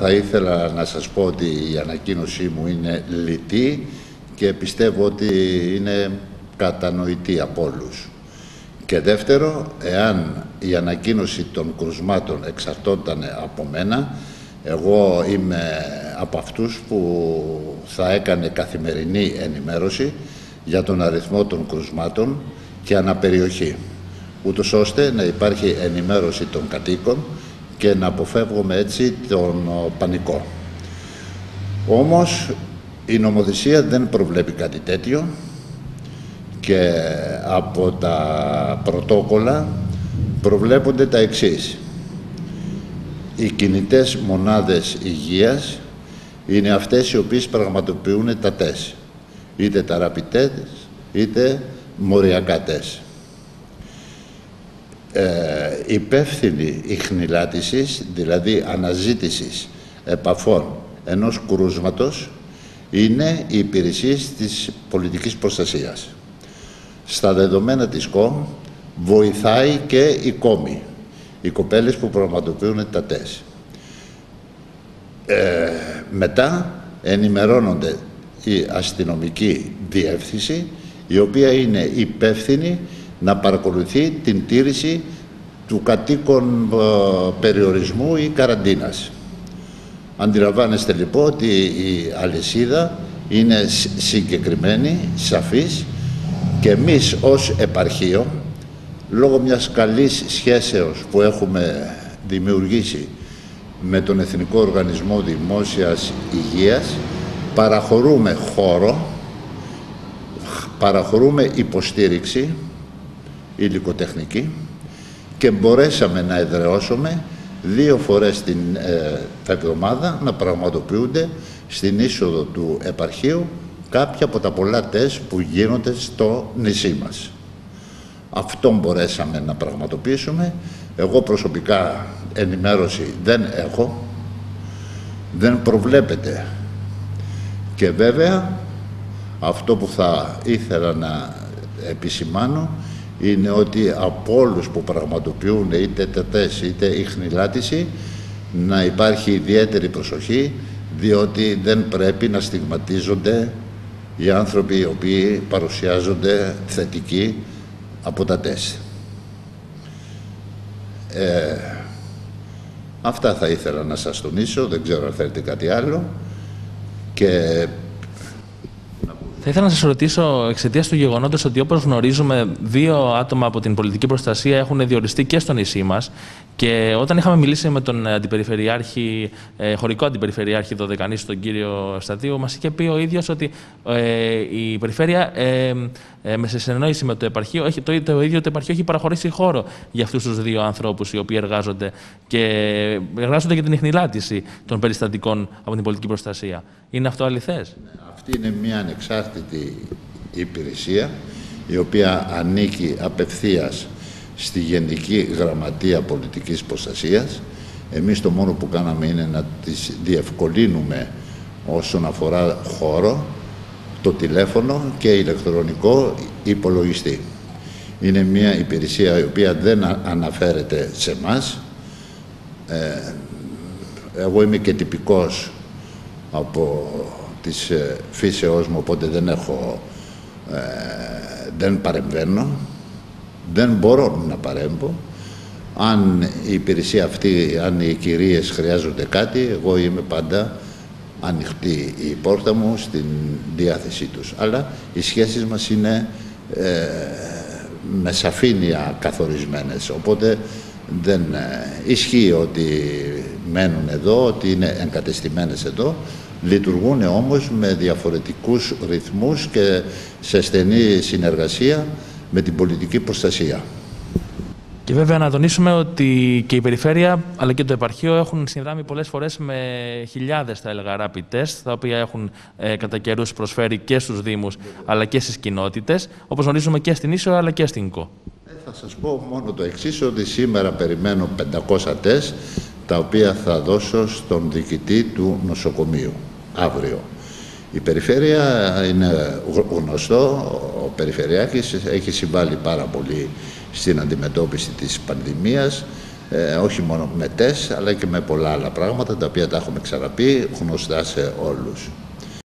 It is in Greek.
Θα ήθελα να σας πω ότι η ανακοίνωσή μου είναι λιτή και πιστεύω ότι είναι κατανοητή από όλους. Και δεύτερο, εάν η ανακοίνωση των κρουσμάτων εξαρτώνταν από μένα, εγώ είμαι από αυτούς που θα έκανε καθημερινή ενημέρωση για τον αριθμό των κρουσμάτων και αναπεριοχή, ούτως ώστε να υπάρχει ενημέρωση των κατοίκων και να αποφεύγουμε έτσι τον πανικό. Όμως η νομοθεσία δεν προβλέπει κάτι τέτοιο και από τα πρωτόκολλα προβλέπονται τα εξής. Οι κινητές μονάδες υγείας είναι αυτές οι οποίες πραγματοποιούν τα τεστ, είτε τα ραπιτές, είτε μοριακά τεστ ε, υπεύθυνη ιχνηλάτησης, δηλαδή αναζήτησης επαφών ενός κρούσματος, είναι οι υπηρεσίες της πολιτικής προστασίας. Στα δεδομένα της ΚΟΜ βοηθάει και η ΚΟΜΗ, οι κοπέλες που πραγματοποιούν τα τεστ. Ε, μετά ενημερώνονται η αστυνομική διεύθυνση, η οποία είναι υπεύθυνη να παρακολουθεί την τήρηση του κατοίκων ε, περιορισμού ή καραντίνας. Αντιλαμβάνεστε λοιπόν ότι η αλυσίδα είναι συγκεκριμένη, σαφής και εμείς ως επαρχείο, λόγω μιας καλής σχέσεως που έχουμε δημιουργήσει με τον Εθνικό Οργανισμό Δημόσιας Υγείας, παραχωρούμε χώρο, παραχωρούμε υποστήριξη υλικοτεχνική και μπορέσαμε να εδραιώσουμε δύο φορές την ε, εβδομάδα να πραγματοποιούνται στην είσοδο του επαρχείου κάποια από τα πολλά τεστ που γίνονται στο νησί μας. Αυτό μπορέσαμε να πραγματοποιήσουμε. Εγώ προσωπικά ενημέρωση δεν έχω, δεν προβλέπεται. Και βέβαια αυτό που θα ήθελα να επισημάνω είναι ότι από όλους που πραγματοποιούν είτε τετές είτε ίχνηλάτηση να υπάρχει ιδιαίτερη προσοχή διότι δεν πρέπει να στιγματίζονται οι άνθρωποι οι οποίοι παρουσιάζονται θετικοί από τα τεστ. Ε, αυτά θα ήθελα να σας τονίσω, δεν ξέρω αν θέλετε κάτι άλλο και θα ήθελα να σας ρωτήσω εξαιτίας του γεγονότος ότι όπως γνωρίζουμε, δύο άτομα από την πολιτική προστασία έχουν διοριστεί και στο νησί μας. Και όταν είχαμε μιλήσει με τον αντιπεριφερειάρχη, ε, χωρικό αντιπεριφερειάρχη Δωδεκανής, τον κύριο Σταδίου, μας είχε πει ο ίδιος ότι ε, η περιφέρεια, ε, ε, με σε συνεννόηση με το επαρχείο, έχει, το, το ίδιο το επαρχείο έχει παραχωρήσει χώρο για αυτούς τους δύο ανθρώπους οι οποίοι εργάζονται και εργάζονται για την ιχνηλάτηση των περιστατικών από την πολιτική προστασία. Είναι αυτό αληθές; Αυτή είναι μια ανεξάρτητη υπηρεσία η οποία ανήκει απευθείας στη Γενική Γραμματεία Πολιτικής Προστασίας. Εμείς το μόνο που κάναμε είναι να τις διευκολύνουμε όσον αφορά χώρο, το τηλέφωνο και ηλεκτρονικό υπολογιστή. Είναι μια υπηρεσία η οποία δεν αναφέρεται σε μας. Ε, εγώ είμαι και τυπικός από της ε, φύσεώς μου, οπότε δεν έχω, ε, δεν παρεμβαίνω, δεν μπορώ να παρέμβω. Αν η υπηρεσία αυτή, αν οι κυρίες χρειάζονται κάτι, εγώ είμαι πάντα ανοιχτή η πόρτα μου στην διάθεσή τους. Αλλά οι σχέσεις μας είναι ε, με σαφήνεια καθορισμένες, οπότε δεν ε, ισχύει ότι μένουν εδώ, ότι είναι εγκατεστημένες εδώ, Λειτουργούν όμως με διαφορετικούς ρυθμούς και σε στενή συνεργασία με την πολιτική προστασία. Και βέβαια να τονίσουμε ότι και η περιφέρεια αλλά και το επαρχείο έχουν συνδράμει πολλές φορές με χιλιάδες θα έλεγα rapid test, τα οποία έχουν ε, κατά καιρούς προσφέρει και στους Δήμους αλλά και στις κοινότητες, όπως γνωρίζουμε και στην Ίσο αλλά και στην ΚΟ. Ε, θα σας πω μόνο το εξής, ότι σήμερα περιμένω 500 τεστ τα οποία θα δώσω στον διοικητή του νοσοκομείου αύριο. Η περιφέρεια είναι γνωστό, ο Περιφερειάρχης έχει συμβάλει πάρα πολύ στην αντιμετώπιση της πανδημίας. ε, όχι μόνο με τεστ, αλλά και με πολλά άλλα πράγματα, τα οποία τα έχουμε ξαναπεί, γνωστά σε όλους.